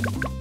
you